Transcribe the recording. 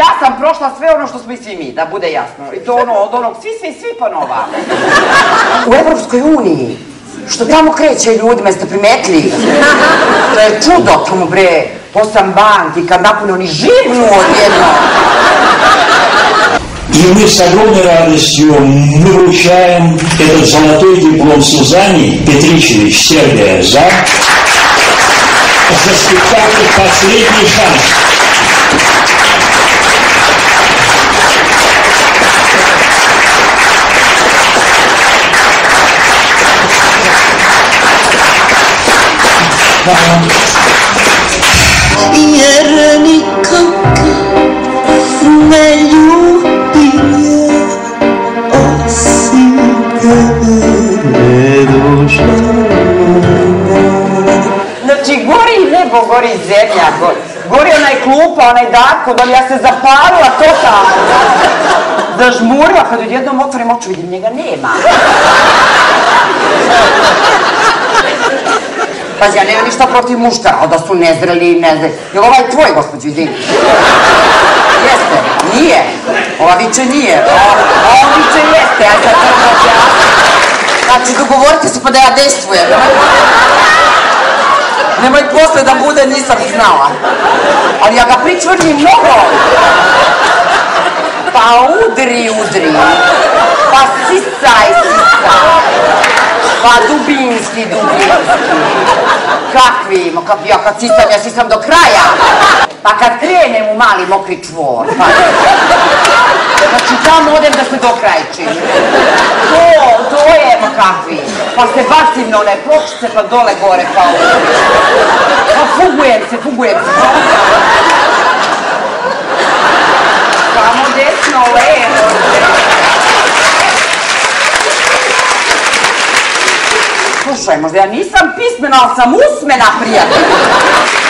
Ja sam prošla sve ono što smo i svi mi, da bude jasno. I to ono, od onog svi, svi, svi pa nova. U Evropskoj uniji, što tamo kreće ljudima, jeste primetili? To je čudo tamo, bre. Posam banki, kad napune oni živnu odjedno. И мы с огромной радостью мы вручаем этот золотой диплом Сузани Петричевич Сергия за, за спектакль «Последний шанс». Jer nikak ne ljubije osim tebe duša Znači, gori nebo, gori zemlja, gori, gori onaj klupa, onaj li ja se zapalila totalno. Zažmurila, kad odjednom otvorim oči, vidim, njega nema. Pazi, ja nemam ništa protiv muškara, da su nezreli, ne znam. Jel ovaj tvoj, gospođo, izvini? Jeste, nije. Ova viče nije. A, a on viče jeste, ja sad to znači, Znači, dogovorite se pa da ja dejstvujem. Nemoj posle da bude nisam znala. Ali ja ga pričvrnim mnogo. Pa udri, udri. Pa sisaj, sisaj. Pa dubinski, dubinski. Kakvi, ja kad sisam, ja sisam do kraja. Pa kad krenem u mali mokri čvor. Pa. Znači tamo odem da se dokrajčim. To, to je, kakvi. Pa se bacim na one pločice, pa dole gore, pa Pa fugujem se, fugujem se. Samo desno, levo. Slušaj, možda ja nisam pismena, ali sam usmena, prijatelj.